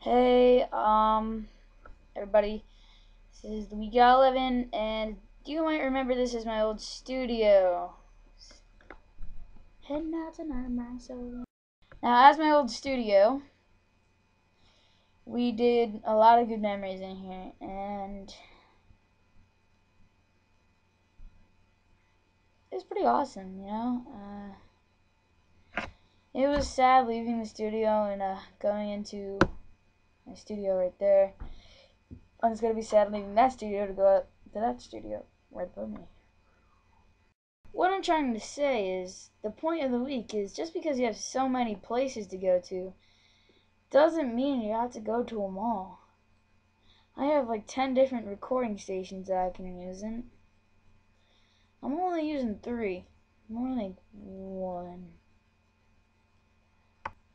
Hey, um, everybody, this is the week 11, and you might remember this as my old studio. Heading out tonight, my soul. Now, as my old studio, we did a lot of good memories in here, and it was pretty awesome, you know? Uh, it was sad leaving the studio and uh, going into my studio right there. And it's gonna be sad leaving that studio to go to that studio right above me. What I'm trying to say is the point of the week is just because you have so many places to go to doesn't mean you have to go to them all. I have like 10 different recording stations that I can use and I'm only using three. More like one.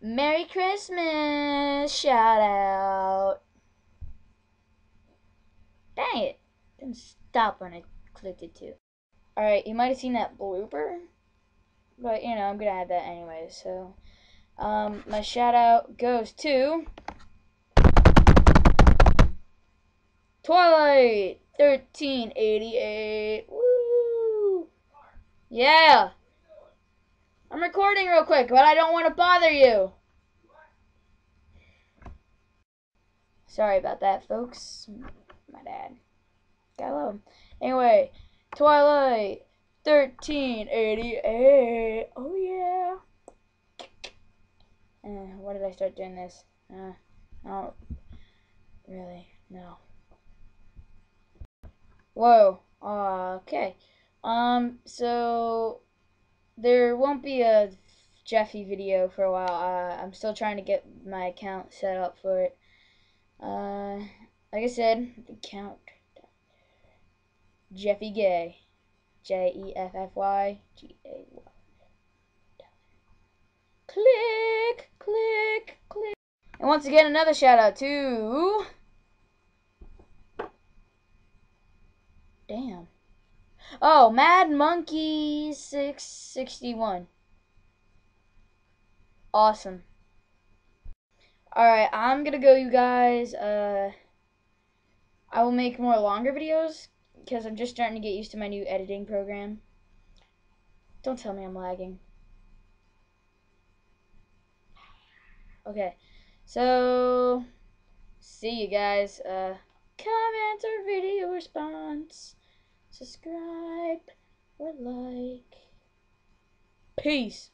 Merry Christmas! Shout out! Dang it! Didn't stop when I clicked it too. Alright, you might have seen that blooper. But, you know, I'm gonna add that anyway, so. Um, my shout out goes to. Twilight 1388. Woo! Yeah! I'm recording real quick, but I don't want to bother you. Sorry about that, folks. My dad. Got love him. Anyway, Twilight 1388. Oh, yeah. Uh, why did I start doing this? Uh, I don't really know. Whoa. Uh, okay. Um, so there won't be a Jeffy video for a while. Uh, I'm still trying to get my account set up for it. Uh, like I said, the account Jeffy Gay, J E F F Y G A Y. Click, click, click. And once again, another shout out to. Damn. Oh, Mad Monkey 661. Awesome. Alright, I'm gonna go, you guys. Uh, I will make more longer videos because I'm just starting to get used to my new editing program. Don't tell me I'm lagging. Okay, so see you guys. Uh, comment or video response subscribe or like. Peace.